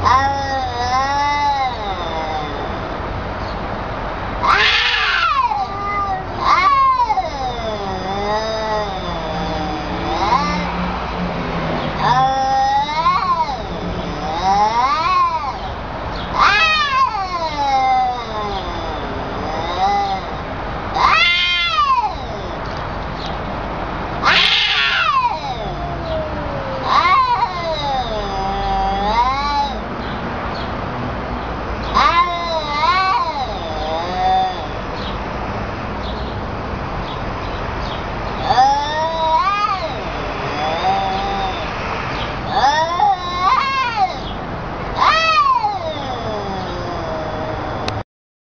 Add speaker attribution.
Speaker 1: 呃